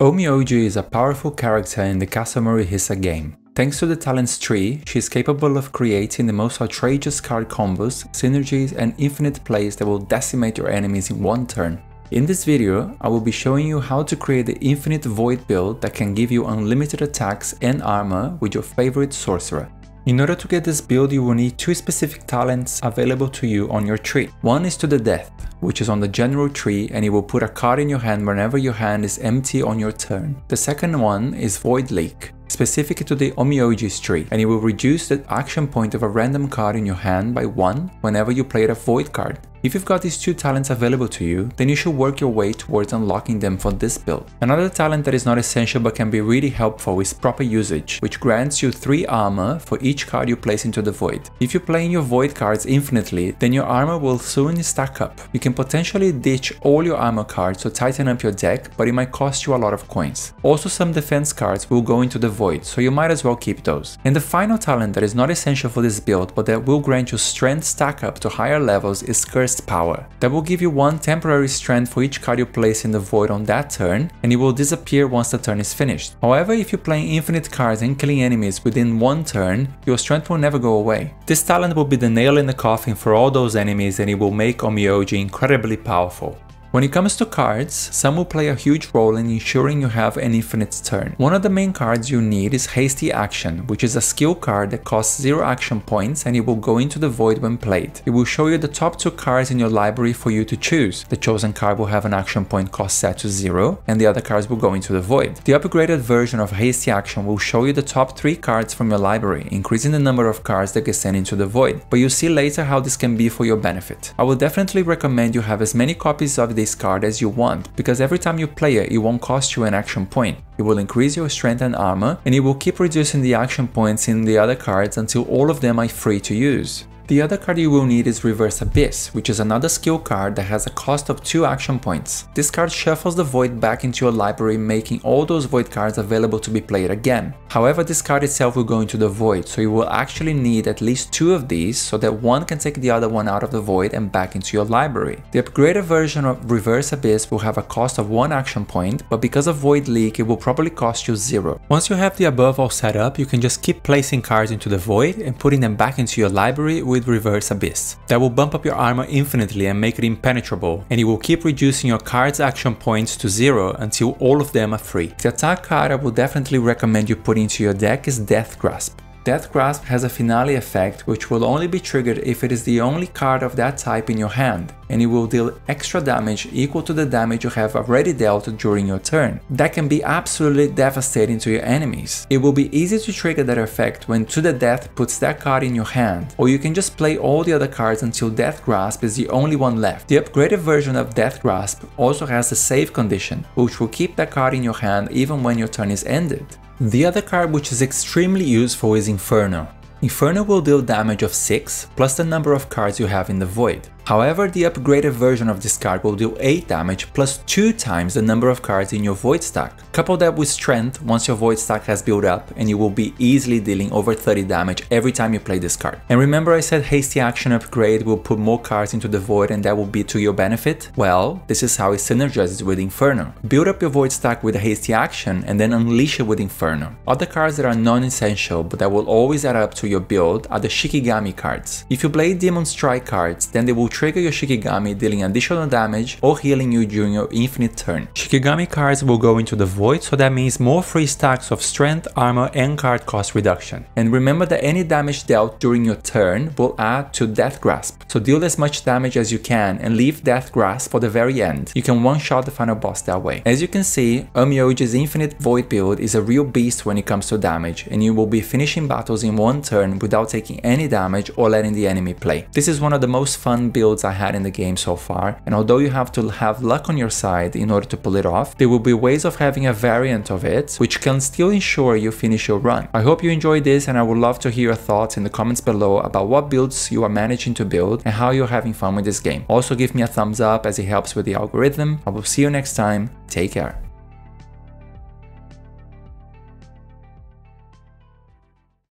Onmyoji is a powerful character in the Castle Morihisa game. Thanks to the talents tree, she is capable of creating the most outrageous card combos, synergies and infinite plays that will decimate your enemies in one turn. In this video, I will be showing you how to create the infinite void build that can give you unlimited attacks and armor with your favorite sorcerer. In order to get this build, you will need two specific talents available to you on your tree. One is to the death, which is on the general tree and it will put a card in your hand whenever your hand is empty on your turn. The second one is Void Leak, specific to the Onmyoji's tree, and it will reduce the action point of a random card in your hand by 1 whenever you play a Void card. If you've got these two talents available to you, then you should work your way towards unlocking them for this build. Another talent that is not essential but can be really helpful is proper usage, which grants you 3 armor for each card you place into the void. If you play in your void cards infinitely, then your armor will soon stack up. You can potentially ditch all your armor cards to tighten up your deck, but it might cost you a lot of coins. Also some defense cards will go into the void, so you might as well keep those. And the final talent that is not essential for this build, but that will grant you strength stack up to higher levels is Curse Burst power. That will give you one temporary strength for each card you place in the void on that turn, and it will disappear once the turn is finished. However, if you play infinite cards and killing enemies within one turn, your strength will never go away. This talent will be the nail in the coffin for all those enemies and it will make Onmyoji incredibly powerful. When it comes to cards, some will play a huge role in ensuring you have an infinite turn. One of the main cards you need is Hasty Action, which is a skill card that costs 0 action points and it will go into the void when played. It will show you the top 2 cards in your library for you to choose. The chosen card will have an action point cost set to 0 and the other cards will go into the void. The upgraded version of Hasty Action will show you the top 3 cards from your library, increasing the number of cards that get sent into the void, but you'll see later how this can be for your benefit. I would definitely recommend you have as many copies of this card as you want, because every time you play it, it won't cost you an action point. It will increase your strength and armor, and it will keep reducing the action points in the other cards until all of them are free to use. The other card you will need is Reverse Abyss, which is another skill card that has a cost of 2 action points. This card shuffles the Void back into your library making all those Void cards available to be played again. However, this card itself will go into the Void, so you will actually need at least 2 of these so that one can take the other one out of the Void and back into your library. The upgraded version of Reverse Abyss will have a cost of 1 action point, but because of Void Leak it will probably cost you 0. Once you have the above all set up, you can just keep placing cards into the Void and putting them back into your library with Reverse Abyss. That will bump up your armor infinitely and make it impenetrable, and it will keep reducing your card's action points to zero until all of them are free. The attack card I would definitely recommend you put into your deck is Death Grasp. Death Grasp has a finale effect which will only be triggered if it is the only card of that type in your hand, and it will deal extra damage equal to the damage you have already dealt during your turn. That can be absolutely devastating to your enemies. It will be easy to trigger that effect when To the Death puts that card in your hand, or you can just play all the other cards until Death Grasp is the only one left. The upgraded version of Death Grasp also has a save condition, which will keep that card in your hand even when your turn is ended. The other card which is extremely useful is Inferno. Inferno will deal damage of 6 plus the number of cards you have in the void. However, the upgraded version of this card will deal 8 damage plus 2 times the number of cards in your void stack. Couple that with strength once your void stack has built up and you will be easily dealing over 30 damage every time you play this card. And remember I said hasty action upgrade will put more cards into the void and that will be to your benefit? Well, this is how it synergizes with Inferno. Build up your void stack with a hasty action and then unleash it with Inferno. Other cards that are non-essential but that will always add up to your build are the Shikigami cards. If you play Demon Strike cards, then they will trigger your Shikigami dealing additional damage or healing you during your infinite turn. Shikigami cards will go into the void so that means more free stacks of strength, armor and card cost reduction. And remember that any damage dealt during your turn will add to Death Grasp. So deal as much damage as you can and leave Death Grasp for the very end. You can one-shot the final boss that way. As you can see, Onmyoji's infinite void build is a real beast when it comes to damage and you will be finishing battles in one turn without taking any damage or letting the enemy play. This is one of the most fun builds builds I had in the game so far, and although you have to have luck on your side in order to pull it off, there will be ways of having a variant of it, which can still ensure you finish your run. I hope you enjoyed this and I would love to hear your thoughts in the comments below about what builds you are managing to build and how you're having fun with this game. Also give me a thumbs up as it helps with the algorithm. I will see you next time, take care.